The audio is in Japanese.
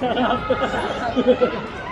ハハハハ。